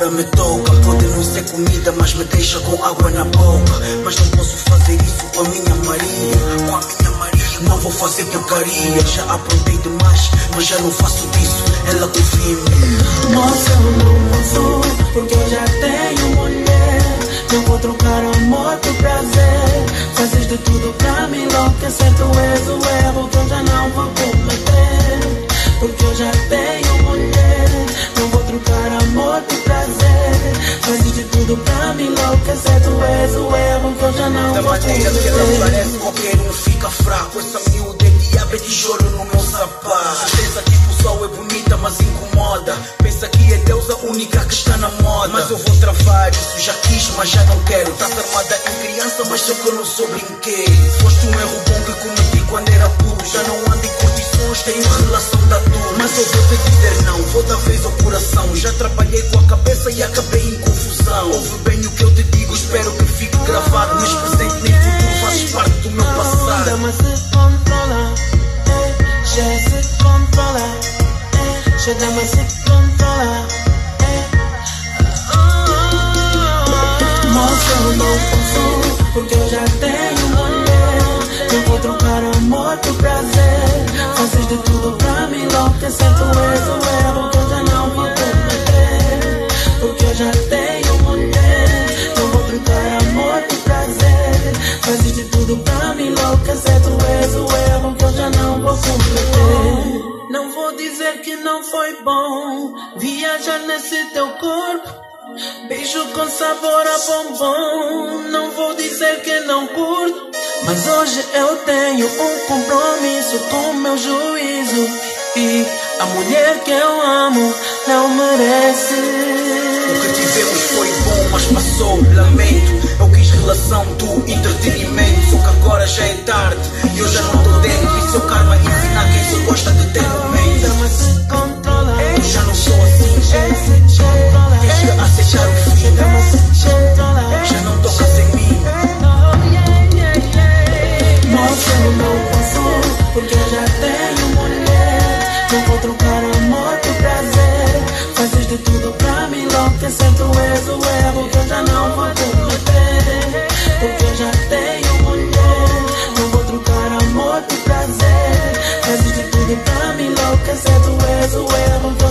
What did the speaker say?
me toca. Pode não ser comida, mas me deixa com água na boca. Mas não posso fazer isso com a minha Maria. Com a minha Maria. Não vou fazer porcaria. Já aprontei demais, mas já não faço disso. Ela confia em mim. Moça, eu não posso, porque eu já tenho mulher. Não vou trocar amor por prazer. Fazes de tudo pra me enlouquecer. Tu és o erro que eu já não vou cometer. Porque eu já tenho mulher. Não vou trocar amor por prazer. Tudo pra me enlouquecer. Tu és o erro que eu já não Da vou maneira que ela parece, qualquer um fica fraco. Essa miúda é diabo, é tijolo no meu sapato. Pensa que o sol é bonita, mas incomoda. Pensa que é Deus a única que está na moda. Mas eu vou travar isso, já quis, mas já não quero. Estás armada em criança, mas sei que eu não sou brinquedo. Foste um erro bom que cometi quando era puro. Já não ando em curtições, tenho relação da tua. Mas eu vou te dizer não, vou dar vez ao coração. Já trabalhei com a cabeça e acabei em confusão. Ouve bem o que eu te digo, espero que fique gravado. Mas presente nem futuro fazes parte do meu passado. Dama se controla, eh, já se controla, eh, já dama se controla. eh. Moça, eu não posso, porque eu já tenho mulher. Não vou trocar amor por prazer. Fazes de tudo pra me enlouquecer. Tu és o erro que eu já não vou cometer. Enlouquecer. Tu és o erro que eu já não vou cometer. Não vou dizer que não foi bom viajar nesse teu corpo. Beijo com sabor a bombom. Não vou dizer que não curto. Mas hoje eu tenho um compromisso com meu juízo. E a mulher que eu amo não merece. O que tivemos foi bom, mas passou, lamento. Eu quis relação do entretenimento, só que agora eu já não tô dentro. E seu karma ensina quem só gosta de ter momento. Eu já não sou assim, tens que aceitar o fim. Já não tocas em mim. Moça, eu não posso, porque eu já tenho mulher. Não vou trocar amor por prazer. Fazes de tudo pra me enlouquecer. Tu és o erro que eu já não vou cometer. Por prazer.